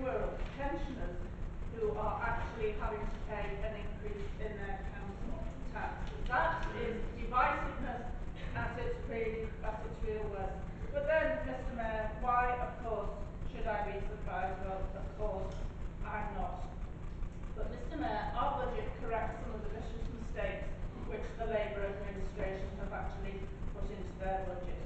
rural pensioners who are actually having to pay an increase in their council tax. That is divisiveness at its really, at its real worst. But then, Mr Mayor, why, of course, should I be surprised? Well, of course, I'm not. But Mr Mayor, our budget corrects some of the vicious mistakes which the Labour administration have actually put into their budget.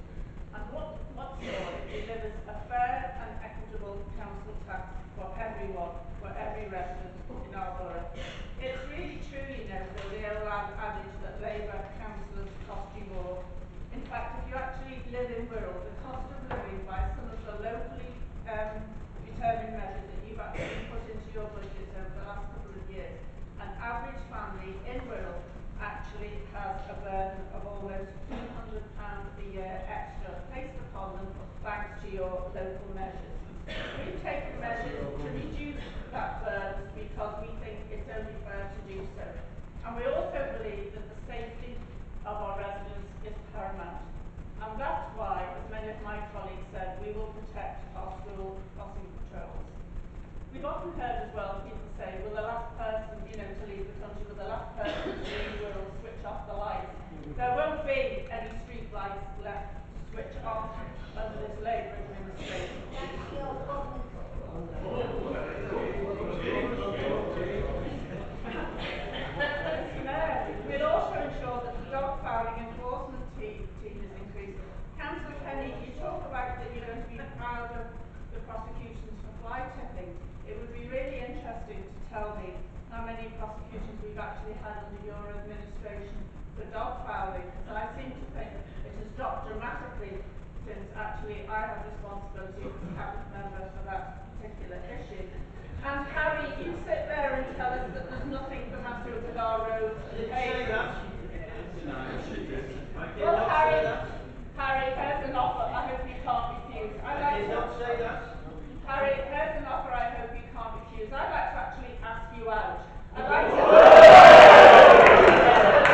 And what, what's more, it delivers a fair and equitable council tax for everyone, for every resident in our borough. It's really true, you know, the real ad- adage that Labour councillors cost you more. In fact, if you actually live in Wirral, the cost of living by some of the locally um, determined measures that you've actually put into your budgets over the last couple of years, an average family in Wirral actually has a burden of almost £200 a year extra placed upon them thanks to your local measures. We've taken measures to reduce that burden because we think it's only fair to do so. And we also believe that the safety of our residents is paramount. And that's why, as many of my colleagues said, we will protect our school crossing patrols. We've often heard as well people say, will the last person, you know, to leave the country, will the last person to leave will switch off the lights. There won't be any street lights left to switch off under this Labour administration. Mr Mayor, we'll also ensure that the dog fouling enforcement team, team is increased. Councillor Kenny, you talk about that you're going to be proud of the prosecutions for fly tipping. It would be really interesting to tell me how many prosecutions we've actually had under your administration for dog fouling, because I seem to think it has dropped dramatically since actually I have responsibility as a cabinet member for that particular issue. And Harry, you sit there and tell us that there's nothing the matter with our roads and pavements. Well, Harry, Harry, here's an offer I hope you can't refuse. I'd like to, Harry, here's an offer I hope you can't refuse. I'd like to actually ask you out. I'd like to...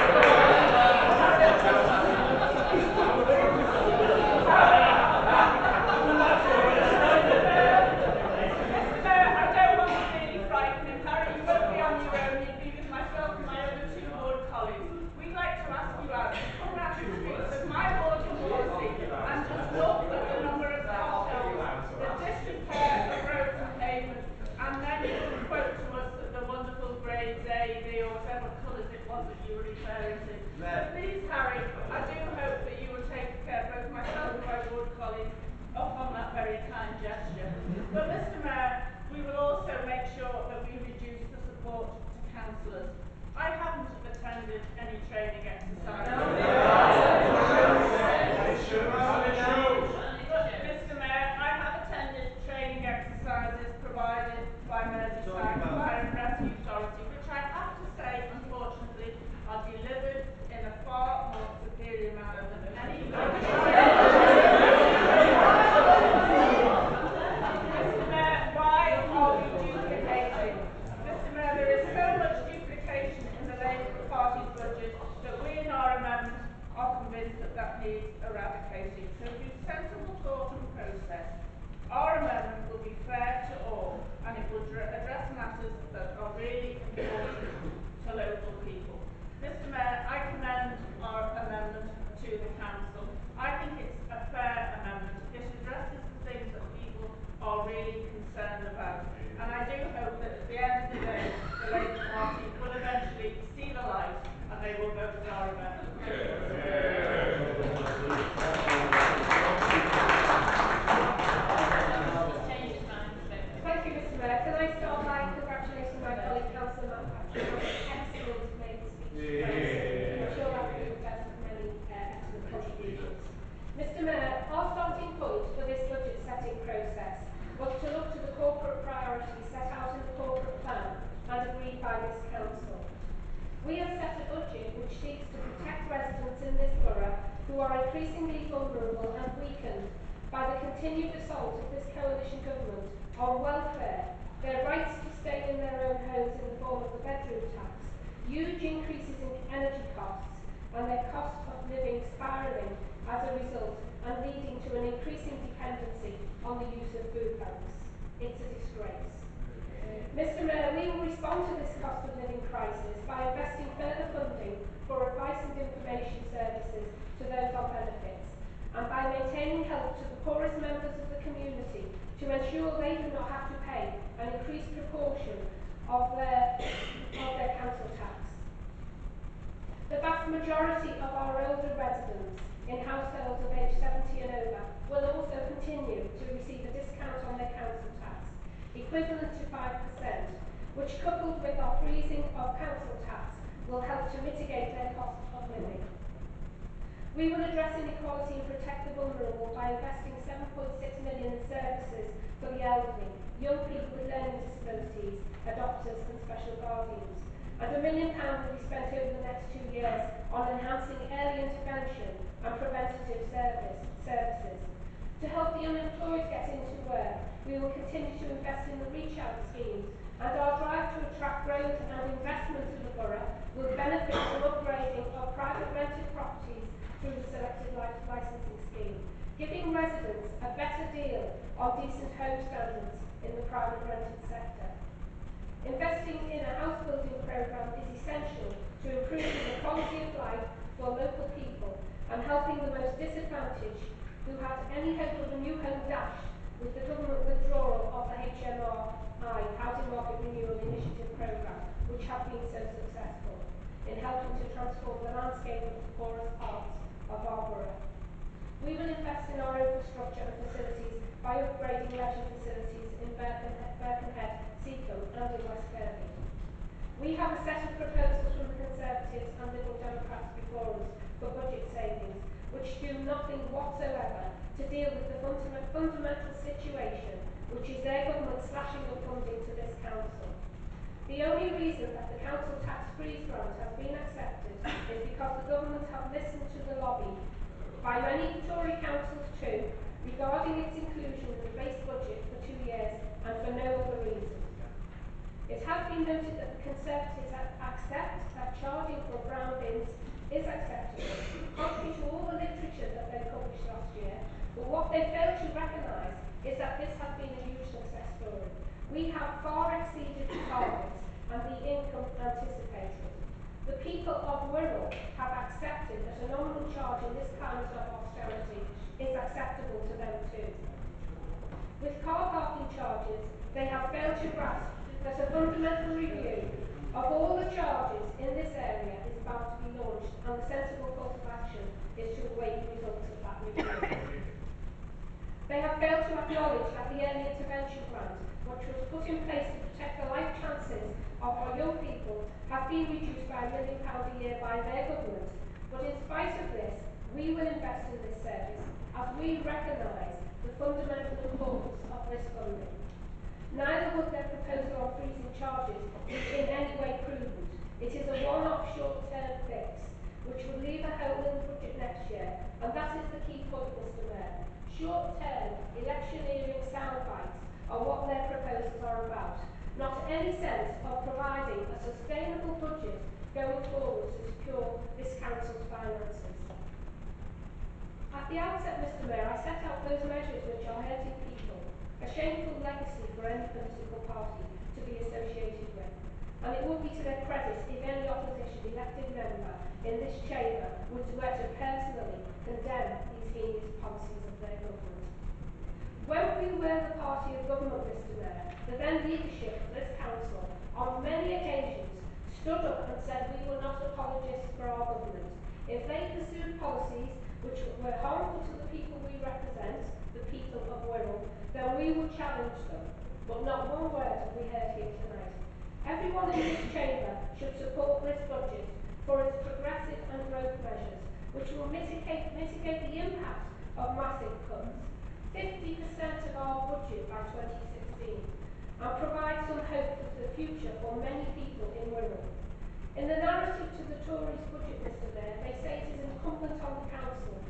and leading to an increasing dependency on the use of food banks. It's a disgrace. Mr Mayor, we will respond to this cost of living crisis by investing further funding for advice and information services to those on benefits and by maintaining help to the poorest members of the community to ensure they do not have to pay an increased proportion of their, of their council tax. The vast majority of our older residents in households of age 70 and over will also continue to receive a discount on their council tax, equivalent to 5%, which coupled with our freezing of council tax will help to mitigate their cost of living. We will address inequality and protect the vulnerable by investing 7.6 million in services for the elderly, young people with learning disabilities, adopters and special guardians. And a million pounds will be spent over the next two years on enhancing early intervention and preventative service, services. To help the unemployed get into work, we will continue to invest in the reach out schemes and our drive to attract growth and investment to the borough will benefit from upgrading of private rented properties through the selected life licensing scheme, giving residents a better deal on decent home standards in the private rented sector. Investing in a house building programme is essential to improving the quality of life for local people and helping the most disadvantaged who had any hope of a new home dashed with the government withdrawal of the HMRI Housing Market Renewal Initiative programme, which have been so successful in helping to transform the landscape of the poorest parts of our borough. We will invest in our infrastructure and facilities by upgrading leisure facilities in Birkenhead Seacombe and in West Kirby. We have a set of proposals from the Conservatives and Liberal Democrats before us for budget savings, which do nothing whatsoever to deal with the fundament, fundamental situation, which is their government slashing of funding to this council. The only reason that the council tax freeze grant has been accepted is because the government have listened to the lobby by many Tory councils too regarding its inclusion in the base budget for two years and for no other reason. It has been noted that the Conservatives accept that charging for brown bins is acceptable, contrary to all the literature that they published last year, but what they fail to recognise is that this has been a huge success story. We have far exceeded the targets and the income anticipated. The people of Wirral have accepted that a nominal charge in this climate of austerity is acceptable to them too. With car parking charges, they have failed to grasp that a fundamental review of all the charges in this area is about to be launched and the sensible course of action is to await the results of that review. They have failed to acknowledge that the early intervention grant, which was put in place to protect the life chances of our young people, has been reduced by a million pounds a year by their government. But in spite of this, we will invest in this service as we recognise the fundamental importance of this funding. Neither would their proposal on freezing charges in any way prudent. It is a one-off short-term fix, which will leave a hole in the budget next year, and that is the key point, Mr Mayor. Short-term electioneering soundbites are what their proposals are about, not any sense of providing a sustainable budget going forward to secure this council's finances. At the outset, Mr Mayor, I set out those measures which are hurting a shameful legacy for any political party to be associated with. And it would be to their credit if any opposition elected member in this chamber would dare to personally condemn these heinous policies of their government. When we were the party of government, Mr Mayor, the then leadership of this council on many occasions stood up and said we were not apologists for our government. If they pursued policies which were harmful to the people we represent, people of Wirral, then we will challenge them. But not one word have we heard here tonight. Everyone in this chamber should support this budget for its progressive and growth measures, which will mitigate, mitigate the impact of massive cuts, 50% of our budget by 2016, and provide some hope for the future for many people in Wirral. In the narrative to the Tories budget, Mr Mayor, they say it is incumbent on the Council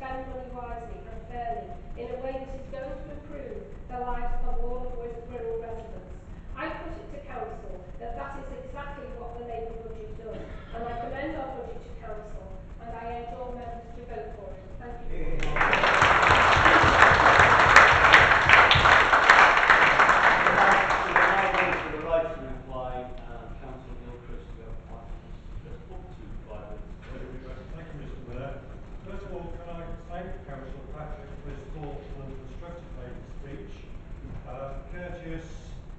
spend money wisely and fairly in a way that is going to improve the lives of all of Wirral residents. I put it to Council that that is exactly what the Labour budget does, and I commend our budget to Council, and I urge all members to vote for it. Thank you.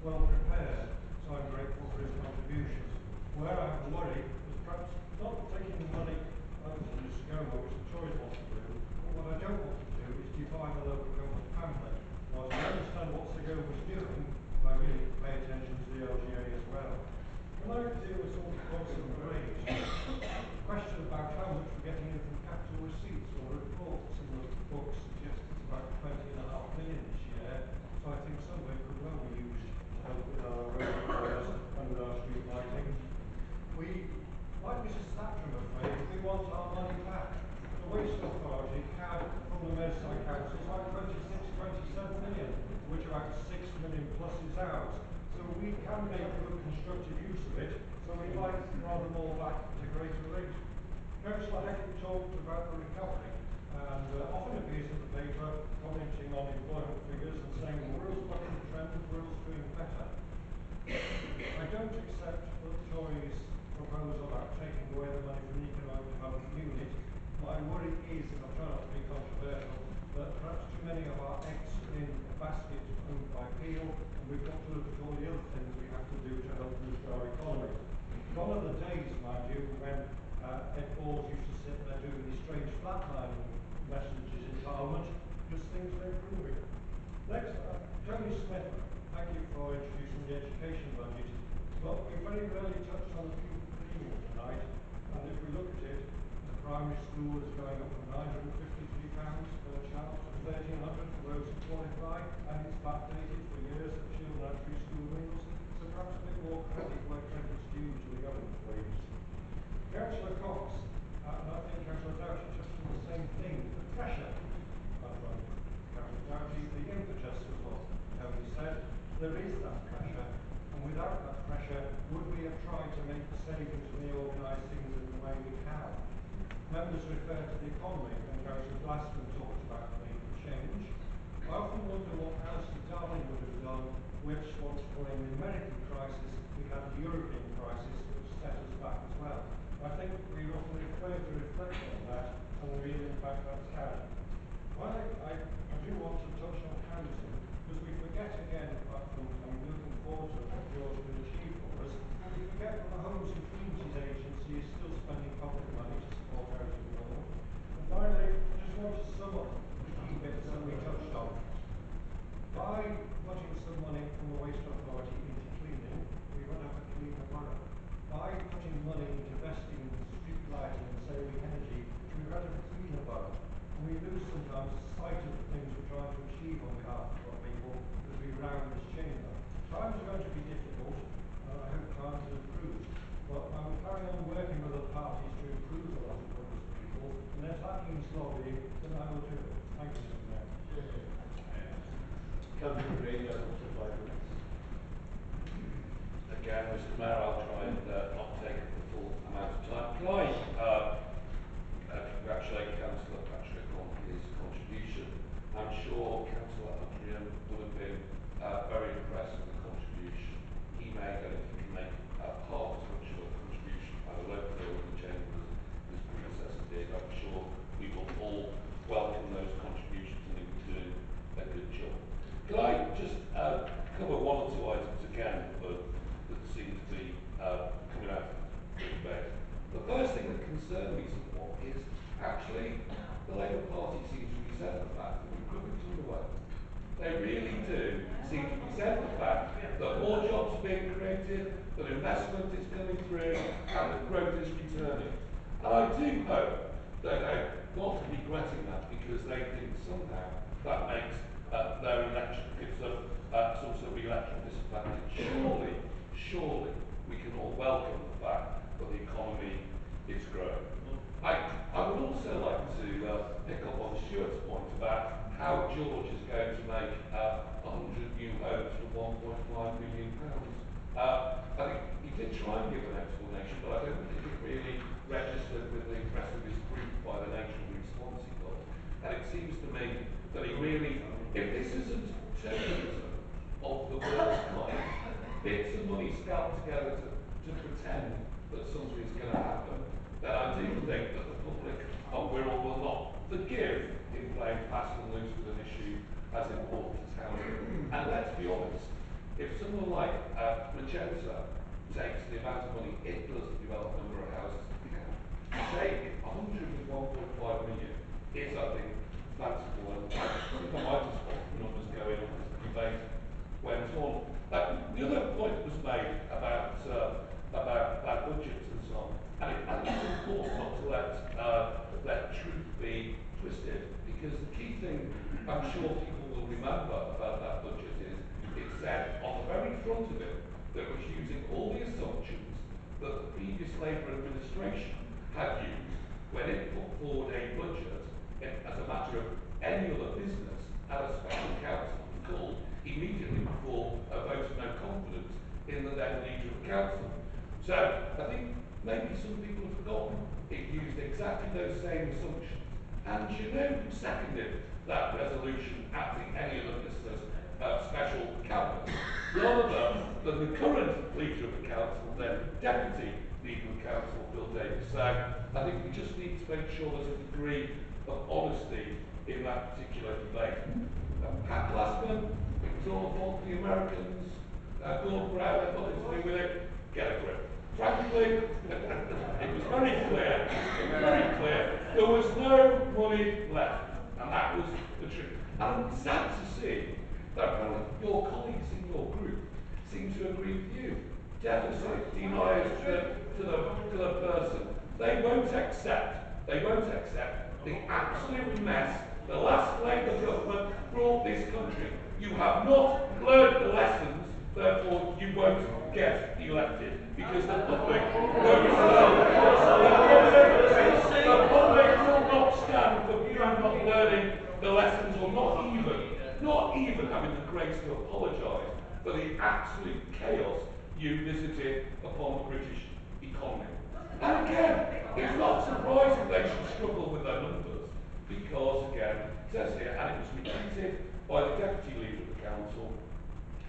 well prepared, so I'm grateful for his contributions. Where I have worried was perhaps not taking the money out from the SIGOMA, which the Tories want to do, but what I don't want to do is divide the local government family. Whilst I understand what SIGOMA was doing, I really pay attention to the LGA as well. Can I deal with some of the points that were raised? Question about how much we're getting in from capital receipts or reports. Some of the books suggest it's about twenty and a half million this year. So I think some of it could well be used to help with our road repairs and with our street lighting. We, like Mrs Thatcher, I'm afraid, we want our money back. The Waste Authority had from the Merseyside Council like 26, 27 million, which about 6 million plus is ours. So we can make good constructive use of it, like rather more back at a greater rate. Councillor Hackett talked about the recovery and uh, often appears in the paper commenting on employment figures and saying the world's bucking the trend, the world's doing better. I don't accept the Tories' proposal about taking away the money from the economic development unit. My worry is, and I'm trying not to be controversial, that perhaps too many of our eggs are in a basket owned by Peel, and we've got to look at all the other things we have to do to help boost our economy. Gone are the days, mind you, when uh, Ed Balls used to sit there doing these strange flatlining messages in Parliament, because things are improving. Next, uh, Tony Smith, thank you for introducing the education budget. Well, we very rarely touched on the premium tonight, and if we look at it, the primary school is going up from £953 per child to 1300 for those who qualify, and it's backdated for years that children free school meals, so perhaps a bit more credit where credit's due to the government, please. Councillor Cox, uh, and I think Councillor Doughty the same thing, the pressure. I'd like Councillor Doughty, the impetus was what Tony said. There is that pressure, and without that pressure, would we have tried to make the savings and the organised things in the way we have? Members refer to the economy, and Councillor Glasman talked about the change. I often wonder what Alistair Darling would have done, which once following the American crisis, we had the European crisis, which set us back as well. I think we often fail to reflect on that and the real impact that's had. While I, I, I do want to touch on housing, because we forget again, apart from I'm looking forward to what George will achieve for us, and we forget that the Homes and Communities Agency is still spending public money to support housing development. And finally, I just want to sum up the key bits that we touched on. By putting some money from the Waste Authority into cleaning, we would have a cleaner borough. By putting money into investing in street lighting and saving energy, we would have a cleaner borough. Lose sometimes sight of the things we're trying to achieve on behalf of our people as we round this chamber. Times are going to be difficult, and I hope times improve. But I will carry on working with other parties to improve the life of those people, and if that means lobbying, then I will do it. Thank you, Mr. Mayor. Councillor Green, you have to five minutes. Again, Mr Mayor, I'll try and uh, not take up the full amount of time. Can I uh, uh, congratulate Councillor Patrick on his contribution? I'm sure Councillor Adrian would have been uh, very impressed with the contribution he made. and think he made uh, half as much of a contribution at a local level in the chamber as his predecessor did. I'm sure we will all welcome those contributions and he was doing a good job. Can I just uh, cover one or two items again that, that seem to be uh, coming out of the debate? The first thing that concerned me somewhat is actually the Labour Party seems to resent the fact that recruitment's underway. They really do seem to resent the fact that more jobs are being created, that investment is coming through, and that growth is returning. And I do hope that they're not regretting that because they think somehow that makes uh, their election, gives them uh, some sort of electoral disadvantage. Surely, surely we can all welcome the fact that the economy is growing. I, I would also like to uh, pick up on Stuart's point about how George is going to make uh, 100 new homes for 1.5 million pounds. Uh, I think he did try and give an explanation, but I don't think it really registered with the rest of his group by the nature of the response he got. And it seems to me that he really, if this isn't terrorism of the worst kind, bits of money scalped together to, to pretend that something is going to happen, then I do think that the public are will or will not forgive in playing fast and loose with an issue as important as housing. And let's be honest, if someone like uh, Magenta takes the amount of money it does to develop a number of houses in town, to say 101.5 million is, I think, fanciful and I might have spot the numbers going on the debate went on. Uh, the other point was made about uh, about about budgets and so on, and it, I think it's important not to let uh, let truth be twisted because the key thing I'm sure people will remember about that budget is it said on the very front of it that it was using all the assumptions that the previous Labour administration had used when it put forward a budget as a matter of any other business at a special council called immediately before a vote of no confidence in the then leader of the council. So I think maybe some people have forgotten it used exactly those same assumptions. And who seconded that resolution the any other business uh, special cabinet? rather than the current leader of the council, then deputy leader of the council, Phil Davies. So I think we just need to make sure there's a degree of honesty in that particular debate. Pat Glasman, it was all the Americans, Gordon Brown had nothing to do with it, get a grip. Frankly, it was very clear, very clear, there was no money left, and that was the truth. And I'm sad to see that one of your colleagues in your group seem to agree with you. Deficit deniers to the, to the, to the person. They won't accept, they won't accept the absolute mess the last Labour government brought this country. You have not learned the lessons, therefore you won't get elected because the public won't the public will not stand for you not learning the lessons or not even, not even having the grace to apologise for the absolute chaos you visited upon the British economy. And again, it's not surprising they should struggle with their numbers because, again, it says here, and it was repeated by the deputy leader of the council,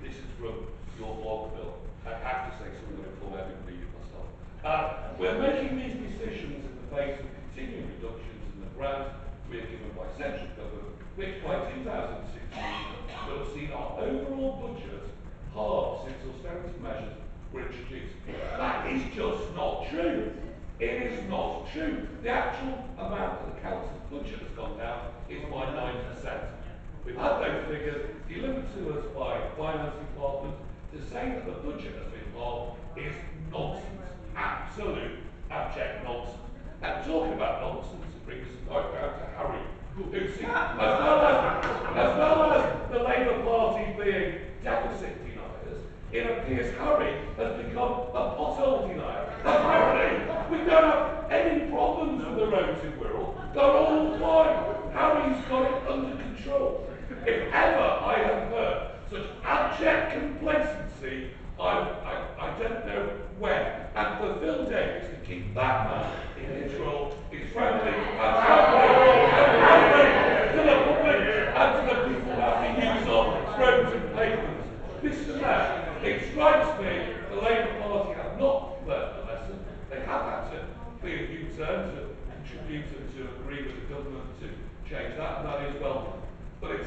this is from your blog, Bill. I have to say something before I didn't read it myself. Uh, we're making these decisions in the face of continuing reductions in the grant we are given by central government, which by 2016 will have seen our overall budget halved since austerity measures were introduced. That is just not true. It is not true. The actual amount that the council's budget has gone down is by 9%. We've had those figures delivered to us by finance department to say that the budget has been halved is nonsense. Absolute, abject nonsense. And talking about nonsense, brings us right down to Harry, who sees, as well as, as well as the Labour Party being deficit deniers, it appears Harry has become a pothole denier. Apparently, we don't have any problems with the roads in Wirral. They're all fine. Harry's got it under control. If ever I have heard such abject complacency, I, I, I don't know when. And for Phil Davies to keep that man in his role is frankly unhappy, unhappy to the public and to the people to use our roads and pavements. Mr Mayor, it strikes me that the Labour Party have not learnt the lesson. They have had to be a to contribute and to agree with the government to change that, and that is welcome.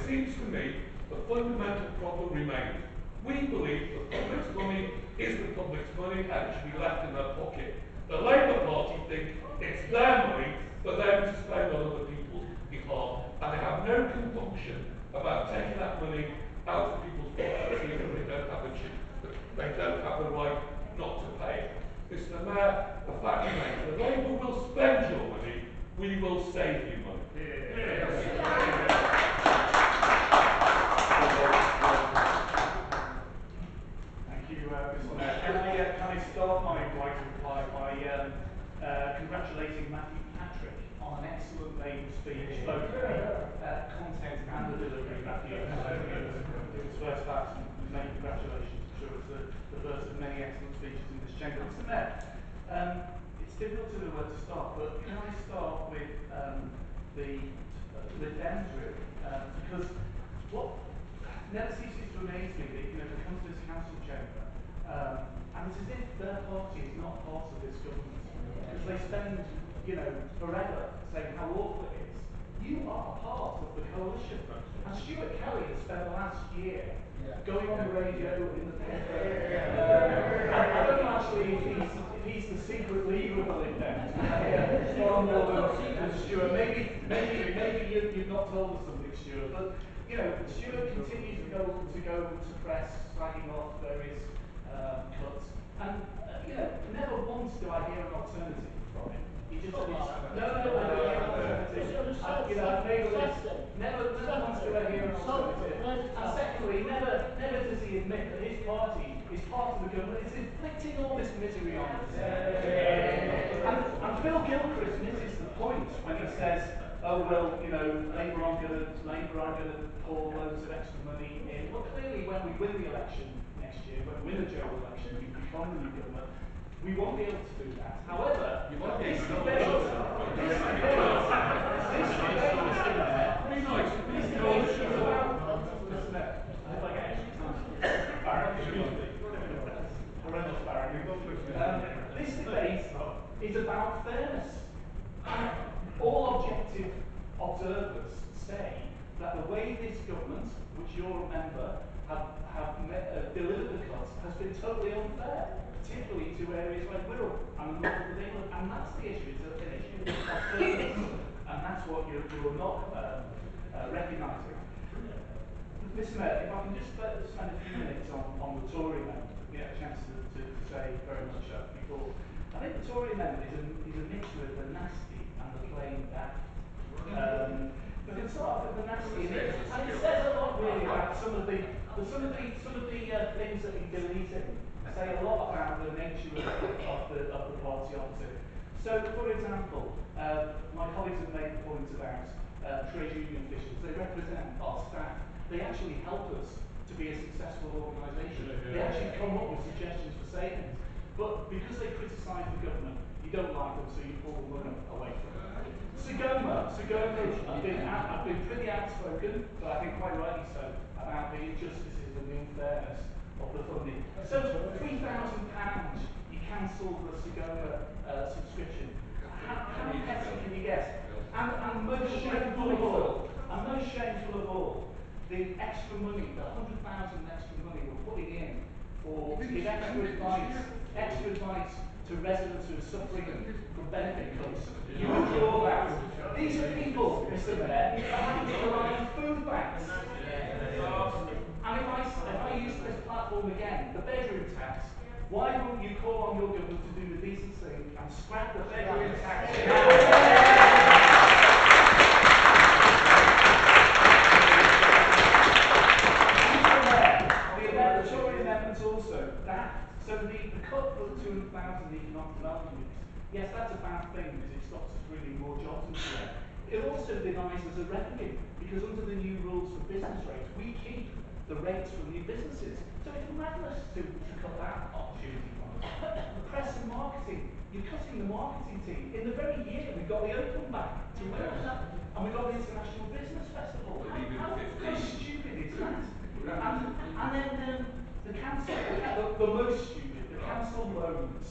But it seems to me the fundamental problem remains. We believe the public's money is the public's money and it should be left in their pocket. The Labour Party think it's their money for them to spend on other people's behalf, and they have no compunction about taking that money out of people's pockets even if they don't have the ch- they don't have the right not to pay. Mr Mayor, the fact remains, the Labour will spend your money, we will save you money. Thank you, uh, Mr. Mayor. Can I, uh, can I start my right reply by um, uh, congratulating Matthew Patrick on an speech, both uh, content and the delivery, Matthew. I think it was, it first and many congratulations. I'm sure it's the, the first of many excellent speeches in this chamber. Mr. Mayor, um, it's difficult to know where to start, but can I start with um, the the Dems really? Um, because what never ceases to amaze me that, you know, they come to this council chamber, um, and it's as if their party is not part of this government. Because they spend, you know, forever saying how awful it is. You are part of the coalition. And Stuart Kelly has spent the last year going on the radio in the paper. Uh, I, I don't know actually if he's, if he's the secret leader of the Lib Dems. Uh, far more than, than Stuart. Maybe, maybe, maybe you, you've not told us something, Stuart, but you know, Stuart continues to go to go to press, slagging off various um, cuts, and uh, you know, never once do I hear an alternative from him. He just said, no, no. I, you know, I've made a list. Never, never does he admit that his party is part of the government. It's inflicting all this misery on us. And, and Phil Gilchrist misses the point when he says, oh well, you know, Labour aren't going to Labour aren't going to pour loads of extra money in. Well, clearly, when we win the election next year, when we win the general election, we become the new government. We won't be able to do that. However. Barry, horrendous Barry. Um, this debate is about fairness. All objective observers say that the way this government, which you're a member, have, have met, uh, delivered the cuts has been totally unfair, particularly to areas like Wirral and the north of England. And that's the issue, it's an issue of fairness. And that's what you're, you're not uh, uh, recognising. Mr Mayor, if I can just uh, spend a few minutes on, on the Tory amendment, get a chance to, to, to say very much uh, before. I think the Tory amendment is a, is a mixture of the nasty and the plain daft. Um, can start off with the nasty, and it, and it says a lot really about some of the, some of the some of the uh, things that he deleted say a lot about the nature of, of the of the party opposite. So, for example, uh, my colleagues have made the point about uh, trade union officials. They represent our staff. They actually help us to be a successful organisation. They actually come up with suggestions for savings. But because they criticise the government, you don't like them, so you pull the money away from them. Sigoma, Sigoma, I've been, out, I've been pretty outspoken, but I think quite rightly so, about the injustices and the unfairness of the funding. So, £3,000 you cancel the Sigoma uh, subscription. How, how petty can you get? And, and most shameful of all, and most shameful of all, the extra money, the hundred thousand extra money we're putting in for give extra advice, extra advice to residents who are suffering from benefit cuts. You withdraw that. These are people, Mr. Mayor, who are having to rely on food banks. And if I, if I use this platform again, the bedroom tax, why won't you call on your government to do the decent thing and scrap the bedroom tax now? The amendment, amendments also, that, so the, the cut for the two hundred thousand economic development units, yes, that's a bad thing because it stops us bringing more jobs into there. It also denies us a revenue because under the new rules for business rates, we keep the rates from new businesses. So it's madness to, to cut that opportunity from us. The press and marketing, you're cutting the marketing team. In the very year we got the Open back to Wales and we got the International Business Festival. How, how, stupid is that? And, and then um, the council, the, the most stupid, the council loans.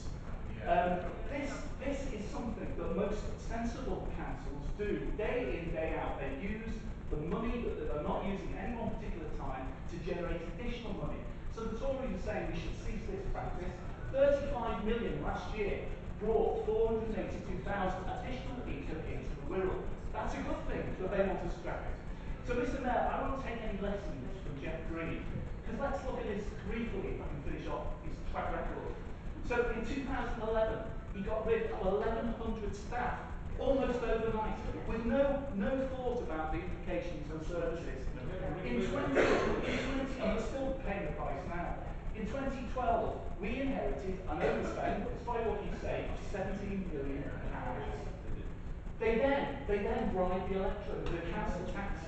Um, this, this is something that most sensible councils do day in, day out. They use the money that they're not using at any one particular time to generate additional money. So Tories are saying we should cease this practice. 35 million last year brought 482,000 additional income into the Wirral. That's a good thing, but they want to scrap it. So Mr Mayor, I won't take any lessons from Jeff Green, because let's look at his briefly, if I can finish off his track record. So in 2011, he got rid of 1,100 staff almost overnight, with no no thought about the implications on services. In 20, in 20, and we're still paying the price now. In 2012, we inherited an overspend, despite what you say, of 17 million pounds. They then, they then bribe the electorate with a council tax.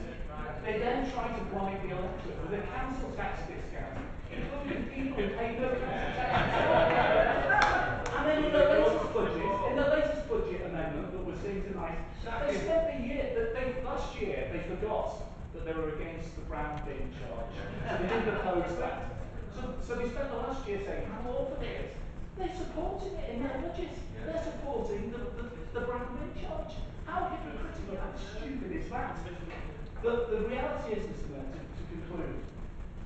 They then try to bribe the electorate with a council tax discount, including people who pay no council tax. and then in the latest budget, in the latest budget amendment that we're seeing tonight, they spent the year, that they, last year, they forgot that they were against the brand bin charge. So they didn't oppose that. So, so they spent the last year saying how awful it is. They're supporting it in their budget. They're supporting the, the, the brown bin charge. How hypocritical and stupid is that? The, the reality is, Mr. Mayor, to, to conclude,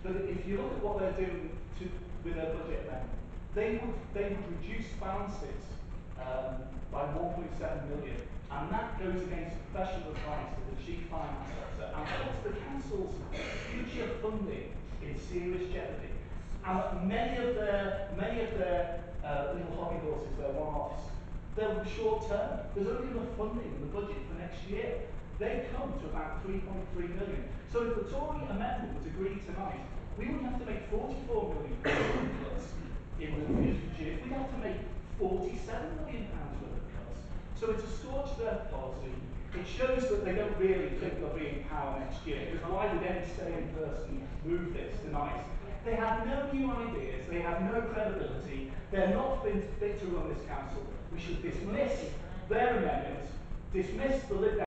that if you look at what they're doing to, with their budget then, they would, they would reduce balances um, by 1.7 million, and that goes against professional advice of the chief finance officer, and puts the council's future funding in serious jeopardy. And many of their, many of their uh, little hobby horses, their one-offs, they're short term. There's only enough funding in the budget for next year. They come to about 3.3 million. So if the Tory amendment was agreed tonight, we wouldn't have to make 44 million cuts in the future. We'd have to make 47 million pounds. So it's a scorched earth policy. It shows that they don't really think they'll be in power next year. Because why would any staying person move this tonight? They have no new ideas. They have no credibility. They're not fit to run this council. We should dismiss their amendments, dismiss the Lib